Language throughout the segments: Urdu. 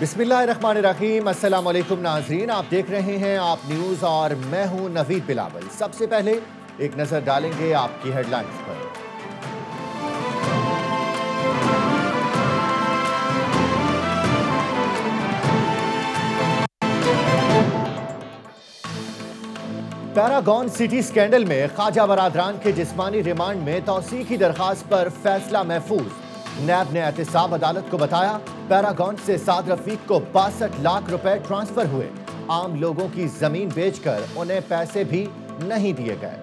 بسم اللہ الرحمن الرحیم۔ السلام علیکم ناظرین، آپ دیکھ رہے ہیں آپ نیوز اور میں ہوں نوید بلاول سب سے پہلے ایک نظر ڈالیں گے آپ کی ہیڈ لائنز پر۔ پیراگون سٹی سکینڈل میں خواجہ برادران کے جسمانی ریمانڈ میں توسیع کی درخواست پر فیصلہ محفوظ۔ نیب نے احتساب عدالت کو بتایا، پیراگون سے ساد رفیق کو باسٹھ لاکھ روپے ٹرانسفر ہوئے۔ عام لوگوں کی زمین بیچ کر انہیں پیسے بھی نہیں دیے گئے۔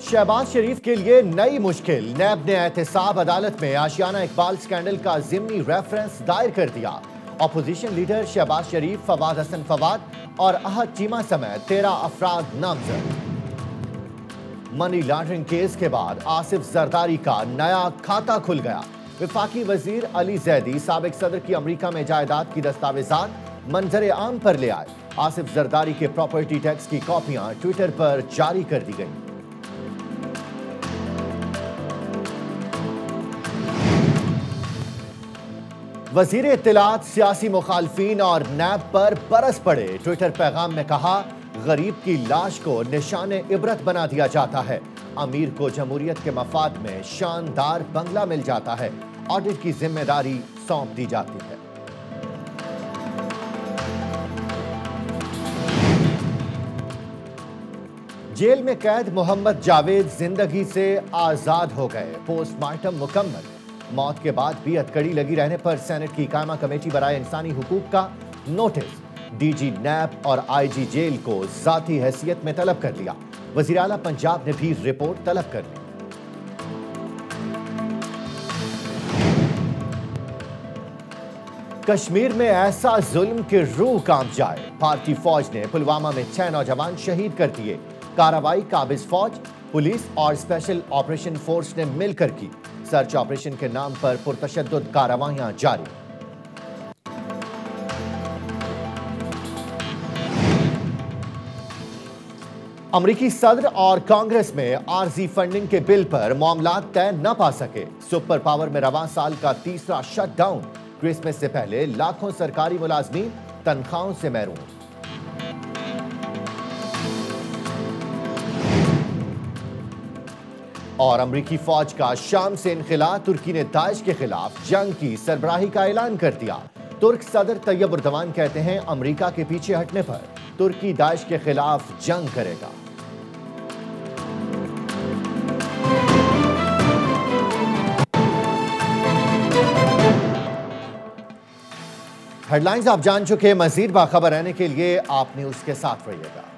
شہباز شریف کے لیے نئی مشکل۔ نیب نے احتساب عدالت میں آشیانہ اقبال سکینڈل کا ضمنی ریفرنس دائر کر دیا۔ اپوزیشن لیڈر شہباز شریف فواد حسن فواد اور احد چیمہ سمیت تیرہ افراد نامزد۔ منی لانڈرنگ کیس کے بعد آصف زرداری کا نیا کھاتا کھل گیا۔ وفاقی وزیر علی زیدی سابق صدر کی امریکہ میں جائیداد کی دستاویزات منظر عام پر لے آئے۔ آصف زرداری کے پراپرٹی ٹیکس کی کاپیاں ٹویٹر پر جاری کر دی گئیں۔ وزیر اطلاعات، سیاسی مخالفین اور نیب پر برس پڑے۔ ٹویٹر پیغام میں کہا، غریب کی لاش کو نشان عبرت بنا دیا جاتا ہے۔ امیر کو جمہوریت کے مفاد میں شاندار بنگلہ مل جاتا ہے۔ آڈٹ کی ذمہ داری سونپ دی جاتی ہے۔ جیل میں قید محمد جاوید زندگی سے آزاد ہو گئے۔ پوسٹ مارٹم مکمل۔ موت کے بعد بھی اتکڑی لگی رہنے پر سینٹ کی قائمہ کمیٹی برائے انسانی حقوق کا نوٹس۔ ڈی جی نیپ اور آئی جی جیل کو ذاتی حیثیت میں طلب کر لیا۔ وزیراعلا پنجاب نے بھی رپورٹ طلب کر لی۔ کشمیر میں ایسا ظلم کہ روح کام جائے۔ بھارتی فوج نے پلوامہ میں چھ نوجوان شہید کر دیے۔ کاروائی قابض فوج پولیس اور اسپیشل آپریشن فورس نے مل کر کی۔ سرچ آپریشن کے نام پر پرتشدد کاروائیاں جاری۔ امریکی صدر اور کانگریس میں عارضی فنڈنگ کے بل پر معاملات طے نہ پا سکے۔ سپر پاور میں رواں سال کا تیسرا شٹ ڈاؤن۔ کرسمس سے پہلے لاکھوں سرکاری ملازمین تنخواہوں سے محروم۔ اور امریکی فوج کا شام سے انخلا ترکی نے داعش کے خلاف جنگ کی سربراہی کا اعلان کر دیا۔ ترک صدر طیب اردوان کہتے ہیں امریکہ کے پیچھے ہٹنے پر ترکی داعش کے خلاف جنگ کرے گا۔ ہیڈ لائنز آپ جان چکے مزید باخبر رہنے کے لیے آپ نے اس کے ساتھ رہیے گا۔